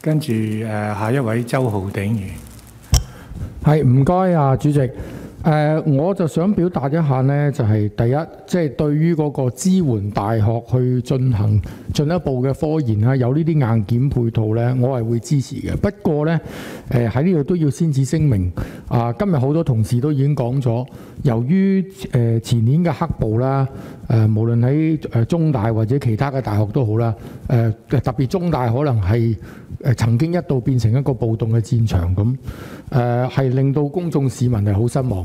跟住誒下一位周浩鼎議員。係唔該啊，主席。誒、我就想表達一下呢，就係、第一，即、係、對於嗰個支援大學去進行進一步嘅科研啊，有呢啲硬件配套呢，我係會支持嘅。不過呢，誒喺呢度都要先至聲明，啊，今日好多同事都已經講咗，由於誒、前年嘅黑暴啦，誒、無論喺誒中大或者其他嘅大學都好啦，誒、特別中大可能係誒曾經一度變成一個暴動嘅戰場咁，誒、係令到公眾市民係好失望。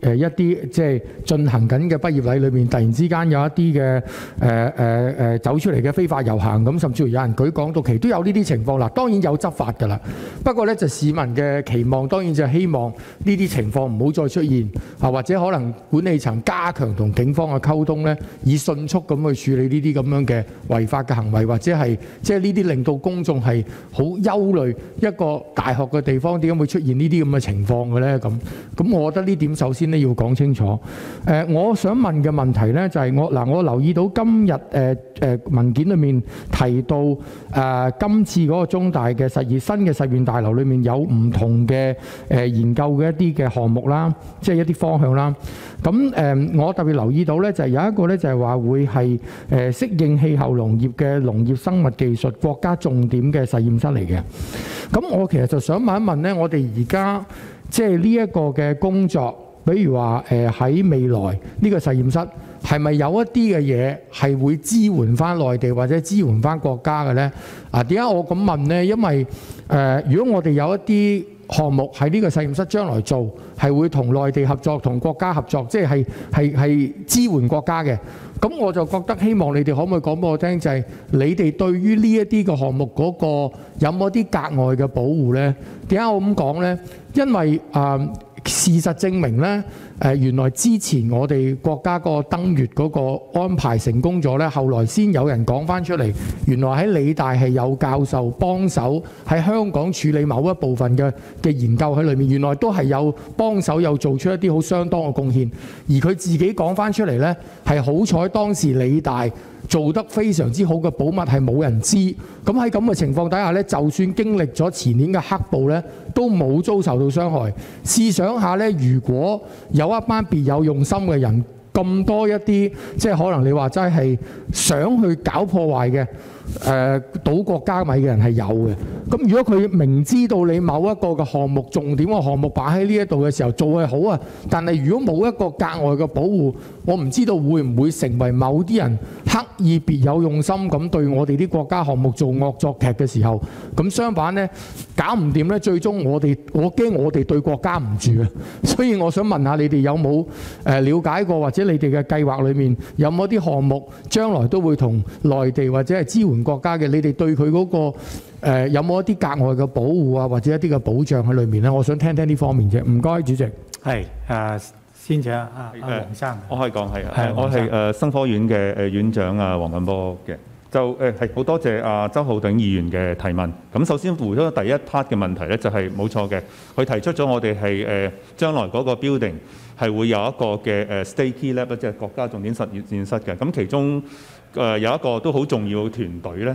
誒一啲即係進行緊嘅畢業禮裏面，突然之間有一啲嘅誒誒誒走出嚟嘅非法遊行，咁甚至乎有人舉港獨旗，都有呢啲情況啦。當然有執法㗎啦，不過呢，就市民嘅期望當然就希望呢啲情況唔好再出現啊，或者可能管理層加強同警方嘅溝通呢，以迅速咁去處理呢啲咁樣嘅違法嘅行為，或者係即係呢啲令到公眾係好憂慮一個大學嘅地方點解會出現呢啲咁嘅情況嘅呢？咁咁，我覺得呢點首先你要講清楚。誒、我想問嘅問題呢，就係、我嗱，我留意到今日誒誒文件裏面提到誒、今次嗰個中大嘅實驗新嘅實驗大樓裏面有唔同嘅誒、研究嘅一啲嘅項目啦，即係一啲方向啦。咁誒、我特別留意到呢，就係、有一個呢，就係話會係誒、適應氣候農業嘅農業生物技術國家重點嘅實驗室嚟嘅。咁我其實就想問一問呢，我哋而家即係呢一個嘅工作，比如話誒喺未來呢個實驗室係咪有一啲嘅嘢係會支援翻內地或者支援翻國家嘅呢？啊，點解我咁問呢？因為誒、如果我哋有一啲項目喺呢個實驗室將來做，係會同內地合作、同國家合作，即係係係支援國家嘅。咁我就覺得希望你哋可唔可以講俾我聽，就係、你哋對於呢一啲嘅項目嗰、個有冇啲格外嘅保護呢？點解我咁講呢？因為啊、事實證明呢，誒、原來之前我哋國家個登月嗰個安排成功咗呢，後來先有人講翻出嚟，原來喺理大係有教授幫手喺香港處理某一部分嘅嘅研究喺裏面，原來都係有幫手有做出一啲好相當嘅貢獻，而佢自己講翻出嚟呢，係好彩當時理大。做得非常之好嘅保密係冇人知，咁喺咁嘅情況底下呢，就算經歷咗前年嘅黑暴呢，都冇遭受到傷害。試想下呢，如果有一班別有用心嘅人，咁多一啲即係可能你話真係想去搞破壞嘅。誒賭國家米嘅人係有嘅，咁如果佢明知道你某一個嘅項目重點嘅項目擺喺呢一度嘅時候做係好啊，但係如果冇一個格外嘅保護，我唔知道會唔會成為某啲人刻意別有用心咁對我哋啲國家項目做惡作劇嘅時候，咁相反呢，搞唔掂呢，最終我哋我驚我哋對國家唔住啊，所以我想問下你哋有冇誒了解過，或者你哋嘅計劃裏面有冇啲項目將來都會同內地或者係支援國家嘅，你哋對佢嗰、個、呃、有冇一啲格外嘅保護啊，或者一啲嘅保障喺裏面咧？我想聽聽呢方面啫。唔該，主席。係誒，先請阿阿阿黃生。我可以講係啊，我係誒生科院嘅誒院長啊，黃錦波嘅。就誒係好多謝阿周浩鼎議員嘅提問。咁首先回咗第一 part 嘅問題咧，就係冇錯嘅，佢提出咗我哋係誒將來嗰個 building 係會有一個嘅誒 State Key Lab，即係國家重點實驗室嘅。咁其中誒有一個都好重要嘅團隊咧。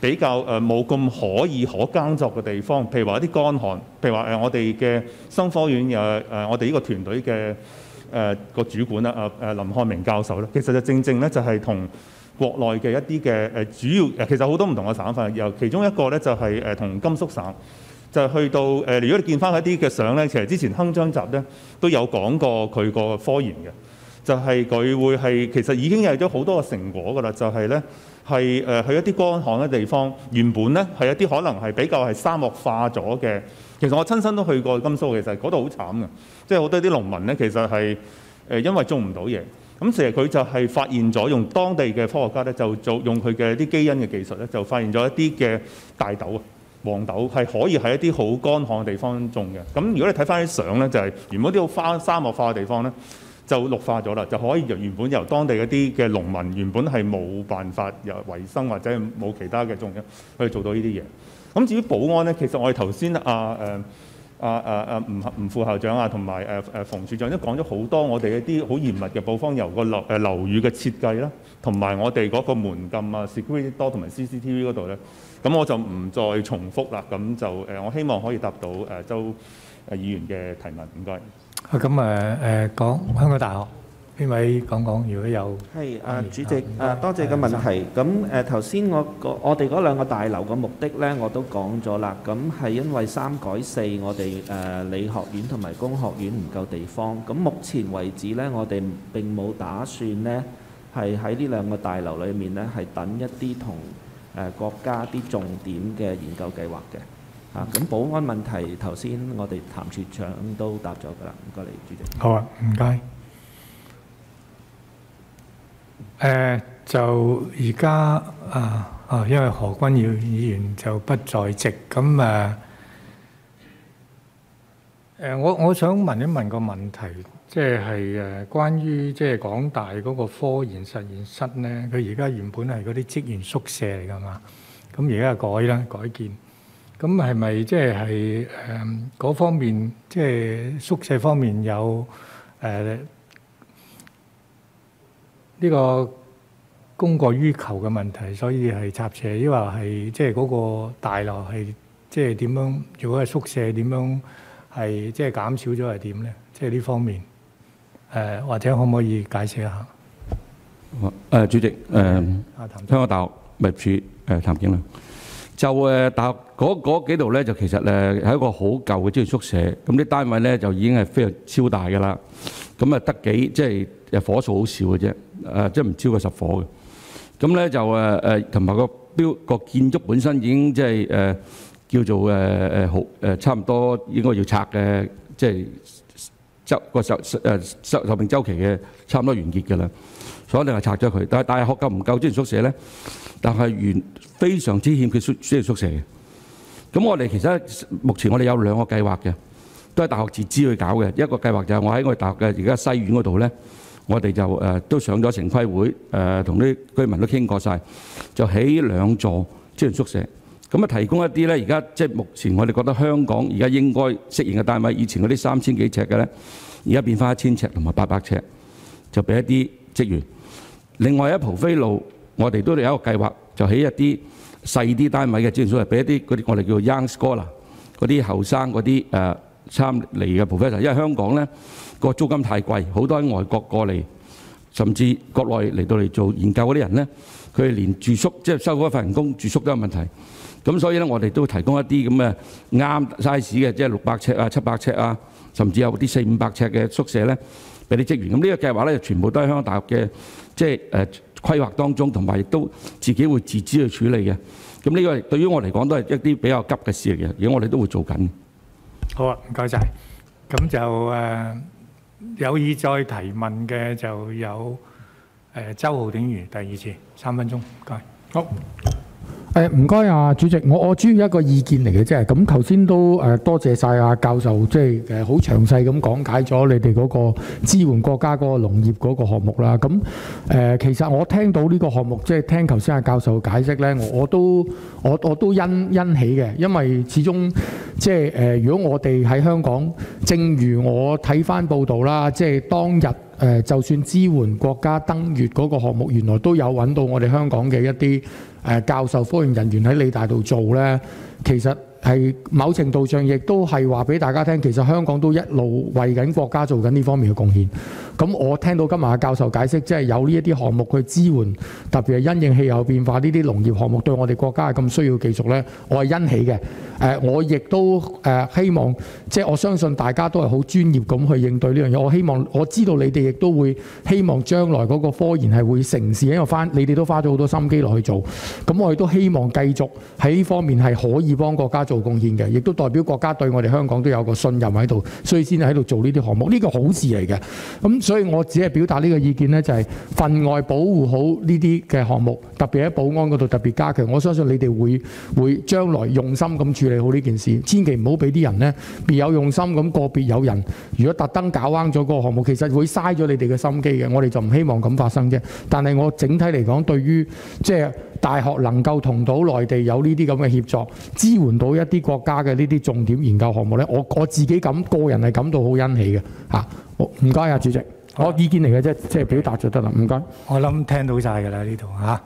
比較誒冇咁可以可耕作嘅地方，譬如話一啲乾旱，譬如話誒我哋嘅生科院有誒我哋呢個團隊嘅誒個主管啦，誒誒林漢明教授咧，其實就正正咧就係同國內嘅一啲嘅誒主要誒，其實好多唔同嘅省份，由其中一個咧就係誒同甘肅省，就係去到誒，如果你見翻一啲嘅相咧，其實之前亨章集咧都有講過佢個科研嘅，就係佢會係其實已經有咗好多嘅成果㗎啦，就係咧。係誒去一啲乾旱嘅地方，原本咧係一啲可能係比較係沙漠化咗嘅。其實我親身都去過甘肅，其實嗰度好慘嘅，即係好多啲農民咧，其實係誒因為種唔到嘢。咁其實佢就係發現咗用當地嘅科學家咧，就做用佢嘅啲基因嘅技術咧，就發現咗一啲嘅大豆啊、黃豆係可以喺一啲好乾旱嘅地方種嘅。咁如果你睇翻啲相咧，就係、原本啲好花沙漠化嘅地方咧，就綠化咗啦，就可以由原本由當地嗰啲嘅農民原本係冇辦法由維生或者冇其他嘅種嘅去做到呢啲嘢。咁至於保安咧，其實我哋頭先啊誒。啊啊啊吳吳副校長啊，同埋誒誒馮處長都講咗好多我哋一啲好嚴密嘅保方由個樓誒樓宇嘅設計啦，同埋我哋嗰個門禁啊、security door 同埋 CCTV 嗰度咧，咁我就唔再重複啦。咁就誒，我希望可以答到誒周誒議員嘅提問。唔該。啊咁誒誒講香港大學。邊位講講？如果有係啊，主席啊，多謝個問題。咁誒頭先我個我哋嗰兩個大樓嘅目的咧，我都講咗啦。咁係因為三改四，我哋誒理學院同埋工學院唔夠地方。咁目前為止咧，我哋並冇打算咧係喺呢兩個大樓裏面咧係等一啲同誒國家啲重點嘅研究計劃嘅。啊，咁保安問題頭先我哋譚處長都答咗㗎啦。唔該你，主席。好啊，唔該。誒、就而家啊啊，因為何君堯議員就不在席，咁誒誒，我我想問一問個問題，即係誒關於即係港大嗰個科研實驗室咧，佢而家原本係嗰啲職員宿舍嚟㗎嘛，咁而家改啦改建，咁係咪即係係誒嗰方面，即係宿舍方面有誒？呃呢個供過於求嘅問題，所以係插斜，抑或係即係嗰個大樓係即係點樣？如果係宿舍點樣係即係減少咗係點咧？即係呢方面誒、呃，或者可唔可以解釋一下？誒、呃，主席誒，呃、香港大學物處誒譚景亮就誒大學嗰幾度咧，就其實誒係一個好舊嘅職業宿舍，咁啲單位咧就已經係非常超大㗎啦。咁啊得幾即係誒火數好少嘅啫，誒即係唔超過十火嘅。咁咧就誒誒同埋個標個建築本身已經即係誒叫做誒誒好誒差唔多應該要拆嘅，即係周個壽誒壽壽命週期嘅差唔多完結㗎啦。所以你係拆咗佢，但係大學夠唔夠專業宿舍咧？但係原非常之欠缺宿專業宿舍嘅。咁我哋其實目前我哋有兩個計劃嘅。都係大學自資去搞嘅，一個計劃就係我喺我哋大學嘅而家西苑嗰度咧，我哋就誒都上咗城規會，誒同啲居民都傾過曬，就起兩座專業宿舍，咁啊提供一啲咧，而家即係目前我哋覺得香港而家應該適應嘅單位，以前嗰啲三千幾尺嘅咧，而家變翻一千尺同埋八百尺，就俾一啲職員。另外一蒲飛路，我哋都有一個計劃，就起一啲細啲單位嘅專業宿舍，俾一啲嗰啲我哋叫 young scholar 嗰啲後生嗰啲誒。參嚟嘅 professor，因為香港咧個租金太貴，好多喺外國過嚟，甚至國內嚟到嚟做研究嗰啲人咧，佢哋連住宿即係收嗰份人工，住宿都有問題。咁所以咧，我哋都提供一啲咁嘅啱 size 嘅，即係六百尺啊、七百尺啊，甚至有啲四五百尺嘅宿舍咧，俾啲職員。咁呢個計劃咧，就全部都係香港大學嘅，即係誒規劃當中，同埋亦都自己會自知去處理嘅。咁呢個對於我嚟講都係一啲比較急嘅事嚟嘅，而我哋都會做緊。好啊，唔該晒。咁就誒有意再提問嘅就有誒周浩鼎如第二次三分鐘，唔該。好。誒唔該啊，主席，我我主要一個意見嚟嘅啫。咁頭先都誒多謝晒啊教授，即係誒好詳細咁講解咗你哋嗰個支援國家嗰個農業嗰個項目啦。咁誒其實我聽到呢個項目，即係聽頭先阿教授解釋咧，我我都我我都欣欣喜嘅，因為始終即係誒，如果我哋喺香港，正如我睇翻報道啦，即係當日。誒，就算支援國家登月嗰個項目，原來都有揾到我哋香港嘅一啲誒教授、科研人員喺理大度做呢。其實係某程度上，亦都係話俾大家聽，其實香港都一路為緊國家做緊呢方面嘅貢獻。咁我聽到今日阿教授解釋，即係有呢一啲項目去支援，特別係因應氣候變化呢啲農業項目對我哋國家係咁需要技術呢，我係欣喜嘅。誒，我亦都誒希望，即係我相信大家都係好專業咁去應對呢樣嘢。我希望我知道你哋亦都會希望將來嗰個科研係會成事，因為翻你哋都花咗好多心機落去做。咁我亦都希望繼續喺呢方面係可以幫國家做貢獻嘅，亦都代表國家對我哋香港都有個信任喺度，所以先喺度做呢啲項目。呢個好事嚟嘅。咁。所以我只係表達呢個意見呢，就係份外保護好呢啲嘅項目，特別喺保安嗰度特別加強。我相信你哋會會將來用心咁處理好呢件事，千祈唔好俾啲人呢別有用心咁個別有人，如果特登搞彎咗個項目，其實會嘥咗你哋嘅心機嘅。我哋就唔希望咁發生啫。但係我整體嚟講，對於即係大學能夠同到內地有呢啲咁嘅協作，支援到一啲國家嘅呢啲重點研究項目呢，我我自己感個人係感到好欣喜嘅嚇。好唔該啊，主席，我意見嚟嘅啫，即係表達就得啦。唔該。我諗聽到晒㗎啦呢度嚇。